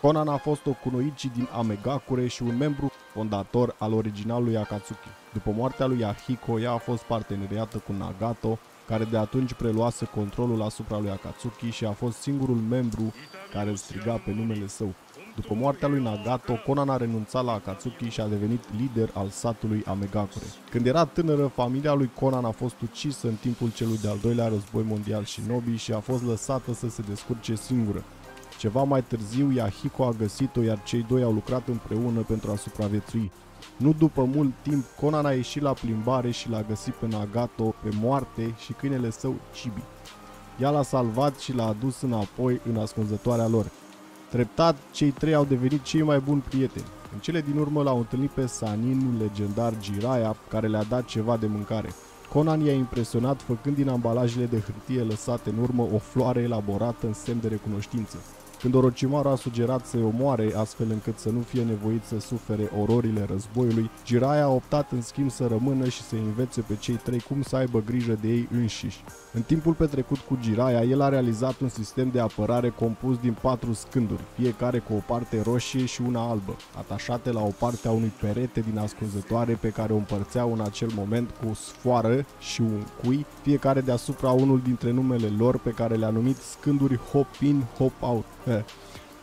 Conan a fost o kunoichi din Amegakure și un membru fondator al originalului Akatsuki. După moartea lui Yahiko, ea a fost parteneriată cu Nagato, care de atunci preluase controlul asupra lui Akatsuki și a fost singurul membru care îl striga pe numele său. După moartea lui Nagato, Conan a renunțat la Akatsuki și a devenit lider al satului Amegakure. Când era tânără, familia lui Conan a fost ucisă în timpul celui de-al doilea război mondial și Nobi și a fost lăsată să se descurce singură. Ceva mai târziu, Yahiko a găsit-o, iar cei doi au lucrat împreună pentru a supraviețui. Nu după mult timp, Conan a ieșit la plimbare și l-a găsit pe Nagato pe moarte și câinele său Chibi. Ea l-a salvat și l-a adus înapoi în ascunzătoarea lor. Treptat, cei trei au devenit cei mai buni prieteni. În cele din urmă l-au întâlnit pe Saninul legendar Jiraiya, care le-a dat ceva de mâncare. Conan i-a impresionat făcând din ambalajele de hârtie lăsate în urmă o floare elaborată în semn de recunoștință când Orochimaru a sugerat să-i omoare astfel încât să nu fie nevoit să sufere ororile războiului, Jiraiya a optat în schimb să rămână și să învețe pe cei trei cum să aibă grijă de ei înșiși. În timpul petrecut cu Jiraiya, el a realizat un sistem de apărare compus din patru scânduri, fiecare cu o parte roșie și una albă, atașate la o parte a unui perete din ascunzătoare pe care o împărțeau în acel moment cu o sfoară și un cui, fiecare deasupra unul dintre numele lor pe care le-a numit scânduri hop-in, hop-out.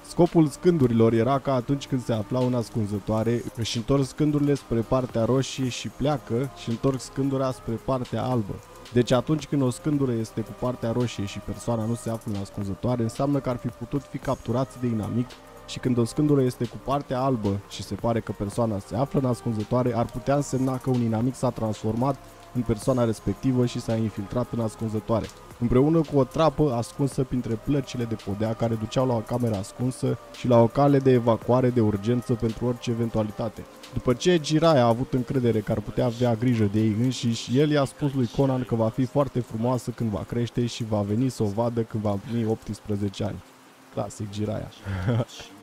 Scopul scândurilor era ca atunci când se aflau în ascunzătoare, își întorc scândurile spre partea roșie și pleacă și întorc scândura spre partea albă. Deci atunci când o scândură este cu partea roșie și persoana nu se află în ascunzătoare, înseamnă că ar fi putut fi capturați de inamic și când o scândură este cu partea albă și se pare că persoana se află în ascunzătoare, ar putea însemna că un inamic s-a transformat în persoana respectivă și s-a infiltrat în ascunzătoare împreună cu o trapă ascunsă printre plăcile de podea care duceau la o cameră ascunsă și la o cale de evacuare de urgență pentru orice eventualitate. După ce Jiraiya a avut încredere că ar putea avea grijă de ei înșiși, el i-a spus lui Conan că va fi foarte frumoasă când va crește și va veni să o vadă când va împlini 18 ani. Clasic Jiraiya.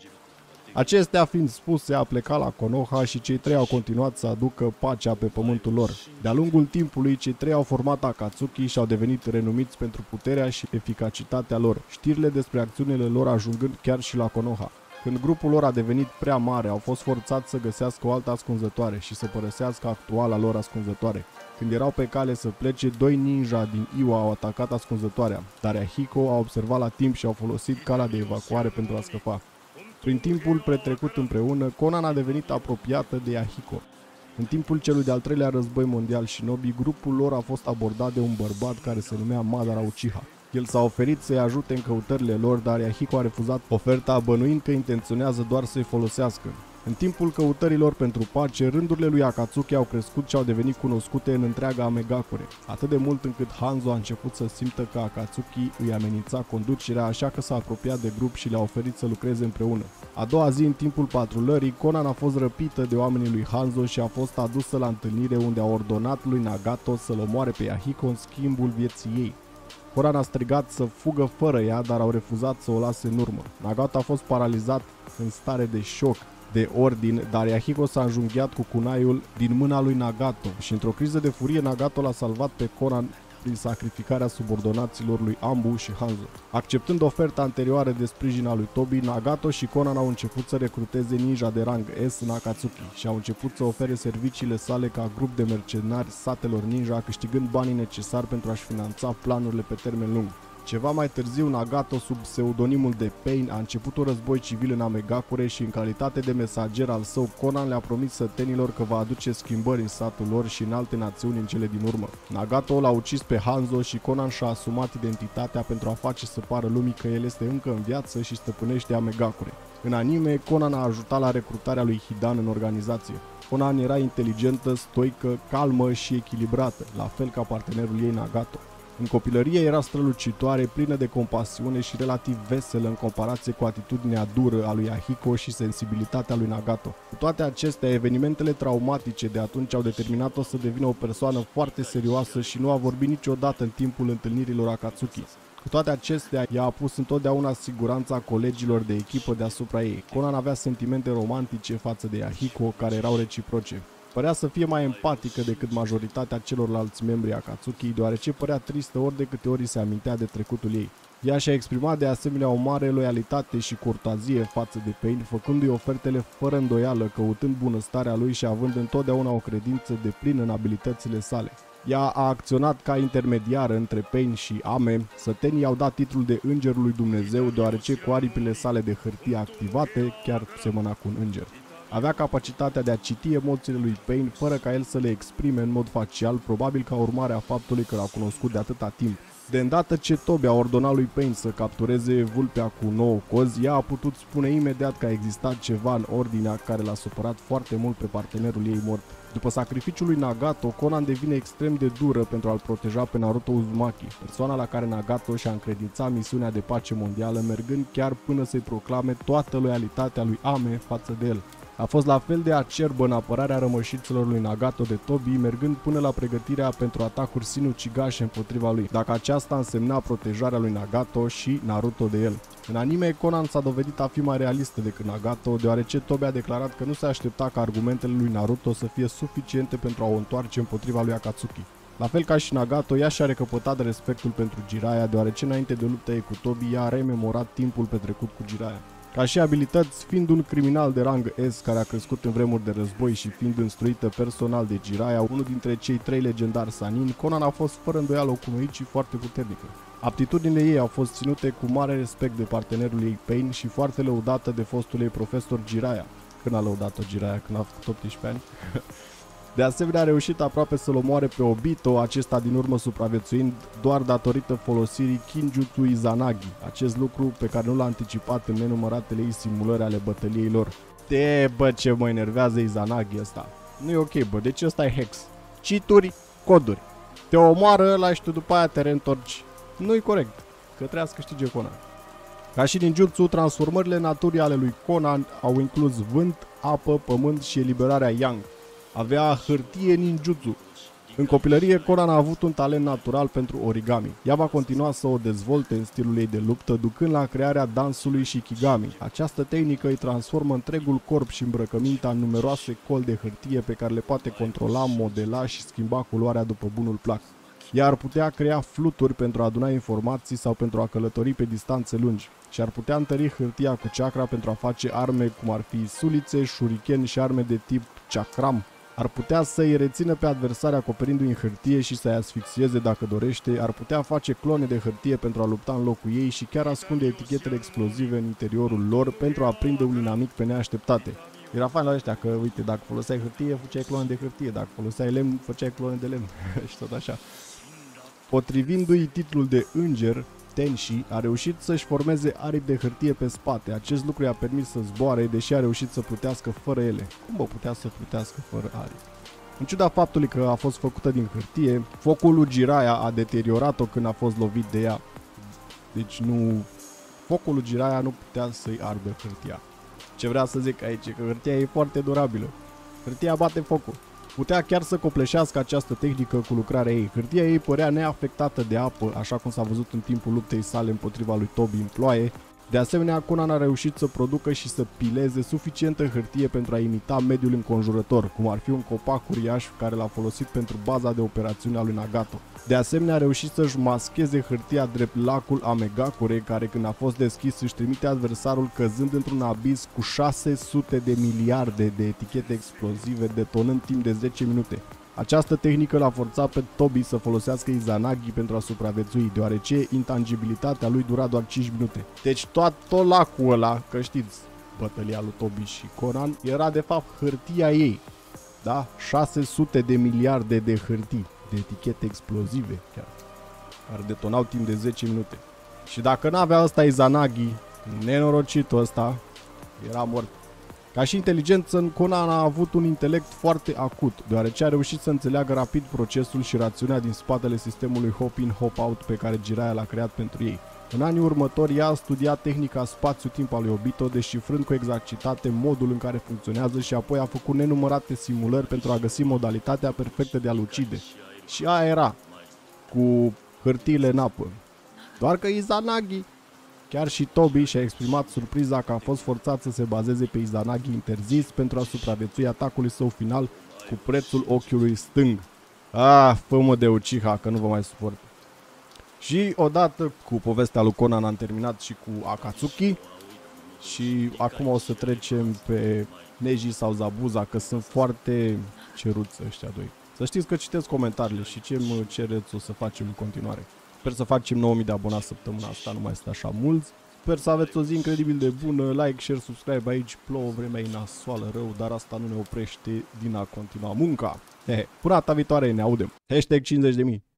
Acestea fiind spuse, a plecat la Konoha și cei trei au continuat să aducă pacea pe pământul lor. De-a lungul timpului, cei trei au format Akatsuki și au devenit renumiți pentru puterea și eficacitatea lor, știrile despre acțiunile lor ajungând chiar și la Konoha. Când grupul lor a devenit prea mare, au fost forțați să găsească o altă ascunzătoare și să părăsească actuala lor ascunzătoare. Când erau pe cale să plece, doi ninja din Iwa au atacat ascunzătoarea, dar Ahiko a observat la timp și au folosit cala de evacuare pentru a scăpa. Prin timpul petrecut împreună, Conan a devenit apropiată de Yahiko. În timpul celui de-al treilea război mondial Shinobi, grupul lor a fost abordat de un bărbat care se numea Madara Uchiha. El s-a oferit să-i ajute în căutările lor, dar Yahiko a refuzat oferta, bănuind că intenționează doar să-i folosească. În timpul căutărilor pentru pace, rândurile lui Akatsuki au crescut și au devenit cunoscute în întreaga Amegakure, atât de mult încât Hanzo a început să simtă că Akatsuki îi amenința conducerea, așa că s-a apropiat de grup și le-a oferit să lucreze împreună. A doua zi, în timpul patrulării, Conan a fost răpită de oamenii lui Hanzo și a fost adusă la întâlnire unde a ordonat lui Nagato să-l omoare pe Yahiko în schimbul vieții ei. Conan a strigat să fugă fără ea, dar au refuzat să o lase în urmă. Nagato a fost paralizat în stare de șoc de ordin, dar Yahiko s-a înjunghiat cu kunaiul din mâna lui Nagato și într-o criză de furie Nagato l-a salvat pe Conan prin sacrificarea subordonaților lui Ambu și Hanzo. Acceptând oferta anterioară de sprijin al lui Tobi, Nagato și Conan au început să recruteze ninja de rang S în Akatsuki și au început să ofere serviciile sale ca grup de mercenari satelor ninja, câștigând banii necesari pentru a-și finanța planurile pe termen lung. Ceva mai târziu, Nagato, sub pseudonimul de Pain, a început un război civil în Amegakure și în calitate de mesager al său, Conan le-a promis sătenilor că va aduce schimbări în satul lor și în alte națiuni în cele din urmă. Nagato l-a ucis pe Hanzo și Conan și-a asumat identitatea pentru a face să pară lumii că el este încă în viață și stăpânește Amegakure. În anime, Conan a ajutat la recrutarea lui Hidan în organizație. Conan era inteligentă, stoică, calmă și echilibrată, la fel ca partenerul ei Nagato. În copilărie era strălucitoare, plină de compasiune și relativ veselă în comparație cu atitudinea dură a lui Ahiko și sensibilitatea lui Nagato. Cu toate acestea, evenimentele traumatice de atunci au determinat-o să devină o persoană foarte serioasă și nu a vorbit niciodată în timpul întâlnirilor Akatsuki. Cu toate acestea, ea a pus întotdeauna siguranța colegilor de echipă deasupra ei. Conan avea sentimente romantice față de Ahiko, care erau reciproce. Părea să fie mai empatică decât majoritatea celorlalți membri Akatsuki, deoarece părea tristă ori de câte ori se amintea de trecutul ei. Ea și-a exprimat de asemenea o mare loialitate și curtoazie față de Payne, făcându-i ofertele fără îndoială, căutând bunăstarea lui și având întotdeauna o credință de plin în abilitățile sale. Ea a acționat ca intermediară între Payne și Ame. Sătenii au dat titlul de Îngerul lui Dumnezeu deoarece cu aripile sale de hârtie activate chiar semăna cu un înger. Avea capacitatea de a citi emoțiile lui Payne fără ca el să le exprime în mod facial, probabil ca urmare a faptului că l-a cunoscut de atâta timp. De îndată ce Toby a ordonat lui Payne să captureze vulpea cu nouă cozi, ea a putut spune imediat că a existat ceva în ordinea care l-a supărat foarte mult pe partenerul ei mort. După sacrificiul lui Nagato, Conan devine extrem de dură pentru a-l proteja pe Naruto Uzumaki, persoana la care Nagato și-a încredințat misiunea de pace mondială, mergând chiar până să-i proclame toată loialitatea lui Ame față de el. A fost la fel de acerbă în apărarea rămășiților lui Nagato de Tobi, mergând până la pregătirea pentru atacuri sinucigașe împotriva lui, dacă aceasta însemna protejarea lui Nagato și Naruto de el. În anime, Conan s-a dovedit a fi mai realistă decât Nagato, deoarece Tobi a declarat că nu se aștepta ca argumentele lui Naruto să fie suficiente pentru a o întoarce împotriva lui Akatsuki. La fel ca și Nagato, ea și-a recăpătat respectul pentru Jiraiya, deoarece înainte de lupta ei cu Tobi, ea a rememorat timpul petrecut cu Jiraiya. Ca și abilități, fiind un criminal de rang S care a crescut în vremuri de război și fiind instruită personal de Jiraiya, unul dintre cei trei legendari Sanin, Conan a fost fără îndoială o kunoichi foarte puternică. Aptitudinile ei au fost ținute cu mare respect de partenerul ei Pain și foarte lăudată de fostul ei profesor Jiraiya. Când a lăudat-o Jiraiya? Când a făcut 18 ani? De asemenea, a reușit aproape să-l omoare pe Obito, acesta din urmă supraviețuind doar datorită folosirii Kinjutsu Izanagi, acest lucru pe care nu l-a anticipat în nenumăratele ei simulări ale bătăliei lor. Te, bă, ce mă enervează Izanagi ăsta. Nu e ok, bă, deci ăsta e hex. Cituri, coduri. Te omoară ăla și tu după aia te reîntorci. Nu-i corect, că trebuie să câștige Conan. Ca și din Jutsu, transformările naturii ale lui Conan au inclus vânt, apă, pământ și eliberarea Yang, avea hârtie ninjutsu. În copilărie, Conan a avut un talent natural pentru origami. Ea va continua să o dezvolte în stilul ei de luptă, ducând la crearea dansului și kigami. Această tehnică îi transformă întregul corp și îmbrăcămintea în numeroase col de hârtie pe care le poate controla, modela și schimba culoarea după bunul plac. Ea ar putea crea fluturi pentru a aduna informații sau pentru a călători pe distanțe lungi și ar putea întări hârtia cu chakra pentru a face arme cum ar fi sulițe, shuriken și arme de tip chakram ar putea să-i rețină pe adversari acoperindu-i în hârtie și să-i asfixieze dacă dorește, ar putea face clone de hârtie pentru a lupta în locul ei și chiar ascunde etichetele explozive în interiorul lor pentru a prinde un inamic pe neașteptate. Era fain la ăștia că, uite, dacă foloseai hârtie, făceai clone de hârtie, dacă foloseai lemn, făceai clone de lemn și tot așa. Potrivindu-i titlul de înger, Tenshi a reușit să-și formeze aripi de hârtie pe spate. Acest lucru i-a permis să zboare, deși a reușit să plutească fără ele. Cum o putea să plutească fără aripi? În ciuda faptului că a fost făcută din hârtie, focul lui Jiraiya a deteriorat-o când a fost lovit de ea. Deci nu... Focul lui Jiraiya nu putea să-i ardă hârtia. Ce vreau să zic aici că hârtia e foarte durabilă. Hârtia bate focul. Putea chiar să copleșească această tehnică cu lucrarea ei. Hârtia ei părea neafectată de apă, așa cum s-a văzut în timpul luptei sale împotriva lui Toby în ploaie. De asemenea, Conan a reușit să producă și să pileze suficientă hârtie pentru a imita mediul înconjurător, cum ar fi un copac uriaș care l-a folosit pentru baza de operațiune a lui Nagato. De asemenea, a reușit să-și mascheze hârtia drept lacul Amegakure, care când a fost deschis își trimite adversarul căzând într-un abis cu 600 de miliarde de etichete explozive, detonând timp de 10 minute. Această tehnică l-a forțat pe Toby să folosească Izanagi pentru a supraviețui, deoarece intangibilitatea lui dura doar 5 minute. Deci tot, tot lacul ăla, că știți, bătălia lui Toby și Conan, era de fapt hârtia ei. Da? 600 de miliarde de hârtii de etichete explozive chiar, care detonau timp de 10 minute. Și dacă n-avea ăsta Izanagi, nenorocitul ăsta, era mort. Ca și inteligență, Conan a avut un intelect foarte acut, deoarece a reușit să înțeleagă rapid procesul și rațiunea din spatele sistemului hop-in, hop-out pe care Jiraiya l-a creat pentru ei. În anii următori, ea a studiat tehnica spațiu-timp al lui Obito, descifrând cu exactitate modul în care funcționează și apoi a făcut nenumărate simulări pentru a găsi modalitatea perfectă de a-l ucide. Și aia era, cu hârtiile în apă. Doar că Izanagi, chiar și Tobi și-a exprimat surpriza că a fost forțat să se bazeze pe Izanagi interzis pentru a supraviețui atacului său final cu prețul ochiului stâng. Ah, fă-mă de Uchiha, că nu vă mai suport. Și odată cu povestea lui Conan am terminat și cu Akatsuki și acum o să trecem pe Neji sau Zabuza, că sunt foarte ceruți ăștia doi. Să știți că citesc comentariile și ce mă cereți o să facem în continuare. Sper să facem 9000 de abonați săptămâna asta, nu mai este așa mulți. Sper să aveți o zi incredibil de bună, like, share, subscribe aici, plouă, vremea e nasoală rău, dar asta nu ne oprește din a continua munca. He, până data viitoare ne audem. Hashtag 50.000